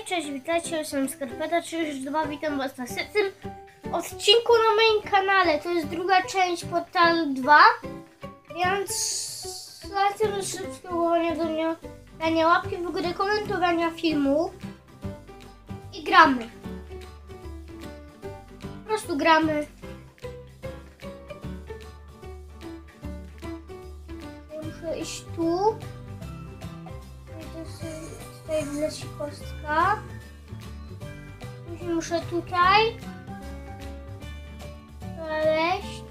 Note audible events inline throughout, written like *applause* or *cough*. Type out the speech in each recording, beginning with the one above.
Hej, cześć, witajcie, jestem Skarpeta 32, witam was na setnym odcinku na moim kanale. To jest druga część Portal 2, więc zalecam do subskrybowania do mnie, dania łapki w górę, komentowania filmu i gramy. Po prostu gramy. Muszę iść tu. Tutaj wleci kostka. Później muszę tutaj wleść.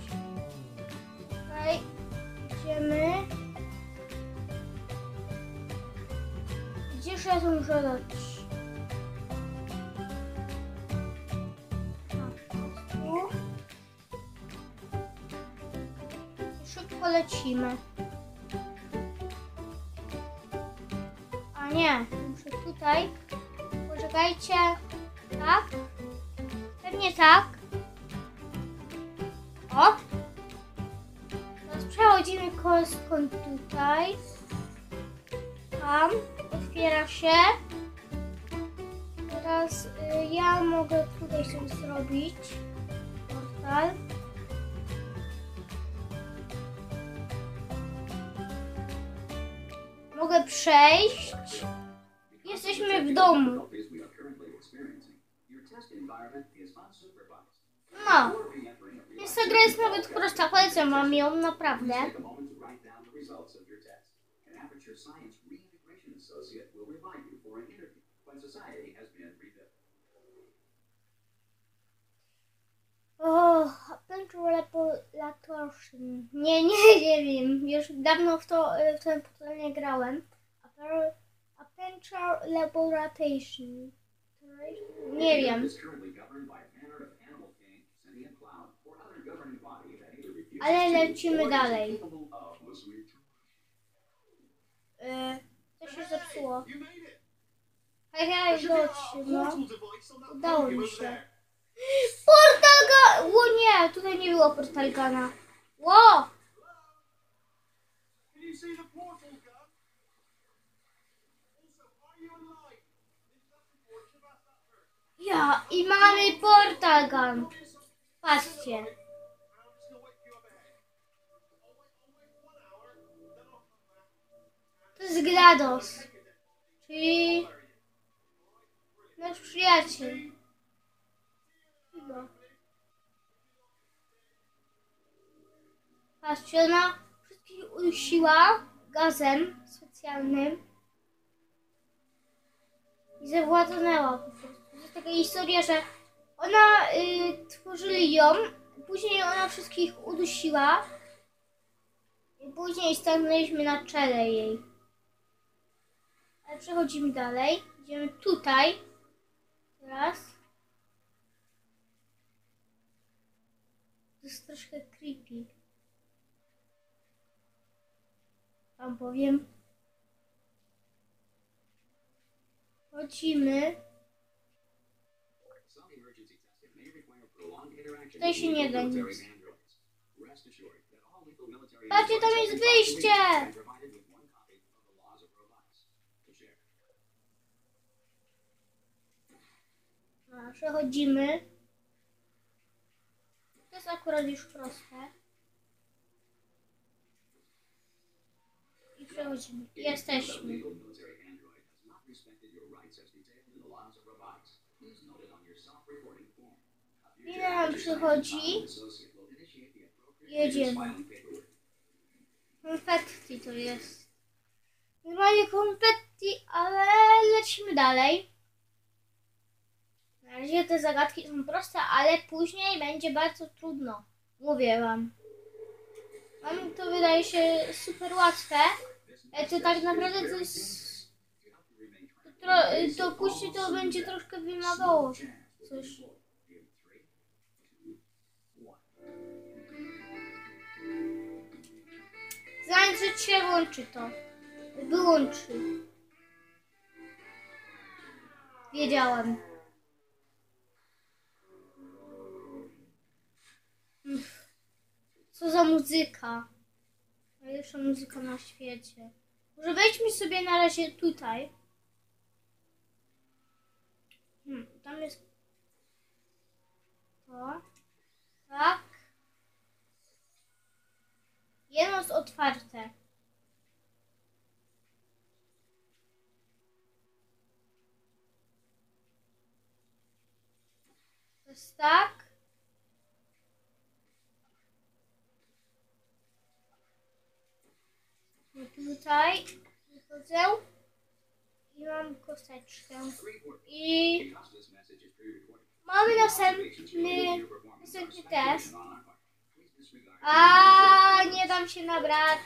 Tutaj idziemy. Gdzież ja tu muszę tu. Szybko lecimy. Nie, muszę tutaj. Poczekajcie. Tak? Pewnie tak. O! Teraz przechodzimy kostką tutaj. Tam. Otwiera się. Teraz y, ja mogę tutaj coś zrobić. Portal. Mogę przejść. Jesteśmy w domu. No. Więc ta gra jest nawet prosta. Polecam wam ją, naprawdę. O, Laboratory. Nie, nie, *laughs* nie wiem. Już dawno w to w ten portal nie grałem. Adventure Laboration. Nie wiem. Ale lecimy dalej. E, co się zepsuło? Hej, hej, chodź, no. Udało mi się. *gasps* Portalga! O nie, tutaj nie było portal gun? That first. Ja, i mamy. Patrzcie. I'll come back. To jest GLaDOS. Czyli nasz przyjaciel. Chyba. Patrzcie, ona wszystkich udusiła gazem specjalnym i zawładnęła po prostu. To jest taka historia, że ona y, tworzyli ją, później ona wszystkich udusiła i później stanęliśmy na czele jej. Ale przechodzimy dalej. Idziemy tutaj. Teraz. To jest troszkę creepy. Wam powiem. Chodzimy. Tutaj się nie da nic. Patrzcie, tam jest wyjście! A, przechodzimy. To jest akurat już proste. Przechodzimy. Jesteśmy. Nam przychodzi? Jedziemy. Konfetti to jest. Normalnie konfetti, ale lecimy dalej. Na razie te zagadki są proste, ale później będzie bardzo trudno. Mówię wam. Wam to wydaje się super łatwe. Ale to tak naprawdę to jest... Tro- to później to będzie troszkę wymagało coś. Zanim się włączy to. Wyłączy. Wiedziałam. Co za muzyka. Najlepsza muzyka na świecie. Może wejdźmy sobie na razie tutaj. Hmm, tam jest... To. Tak. Jedno jest otwarte. Jest tak. Tutaj wychodzę i mam kosteczkę. I mamy następny, następny test. A nie dam się nabrać.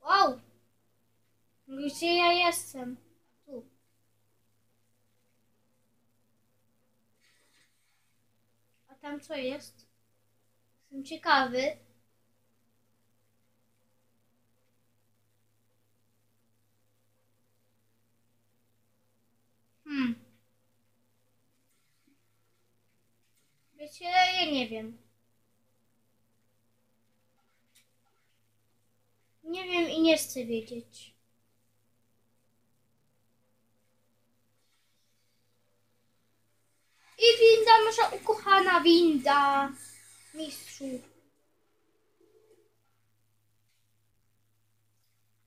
Wow. Gdzie ja jestem? Tu. A tam co jest? Jestem ciekawy. Hmm. Wiecie, ja nie wiem. Nie wiem i nie chcę wiedzieć. I winda, nasza ukochana winda. Mistrzu.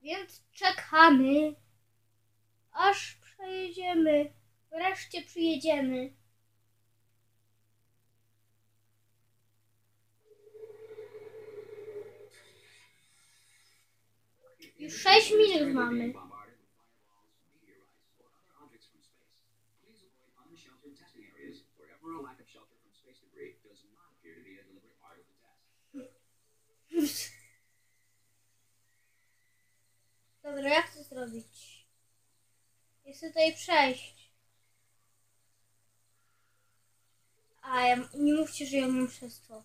Więc czekamy, aż przejedziemy. Wreszcie przyjedziemy. Już 6 minut mamy. Dobra, jak to zrobić? Chcę tutaj przejść? A, ja, nie mówcie, że ja mam przez to.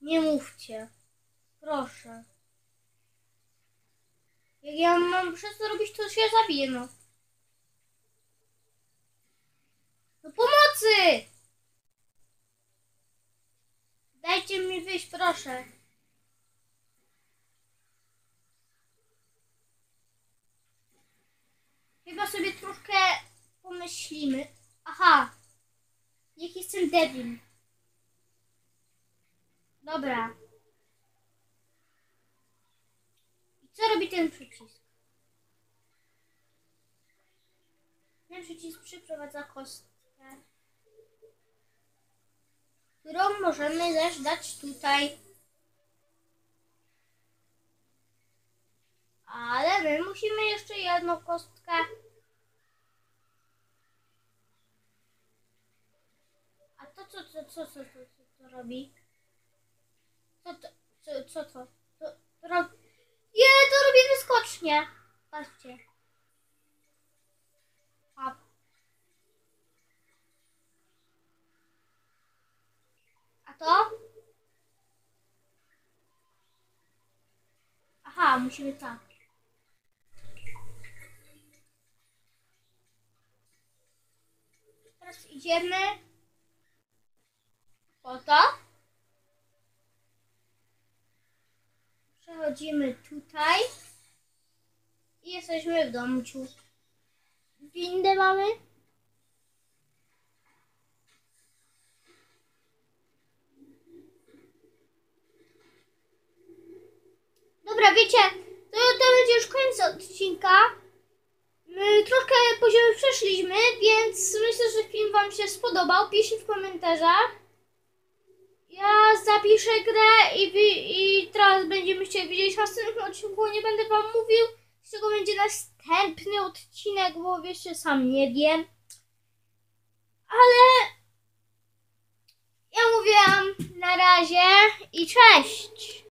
Nie mówcie. Proszę. Jak ja mam przez to robić, to się zabiję, no. No pomocy! Dajcie mi wyjść, proszę. Chyba sobie troszkę pomyślimy. Aha. Jak jestem debil. Dobra. Ten przycisk? Ten przycisk przyprowadza kostkę, którą możemy też dać tutaj. Ale my musimy jeszcze jedną kostkę. A to co, co, co, co, co, co robi? Co to, co, co to? To, to robi... Je, to robi wyskocznie. Patrzcie. A. A to? Aha, musimy tak. Teraz idziemy po to. Przechodzimy tutaj. I jesteśmy w domciu. Windę mamy. Dobra, wiecie, to, to będzie już koniec odcinka. My troszkę poziomy przeszliśmy, więc myślę, że film Wam się spodobał. Piszcie w komentarzach. Ja zapiszę grę i, i teraz będziemy chcieli widzieć w następnym odcinku. Nie będę Wam mówił, z czego będzie następny odcinek, bo wiecie, sam nie wiem. Ale ja mówiłam na razie i cześć!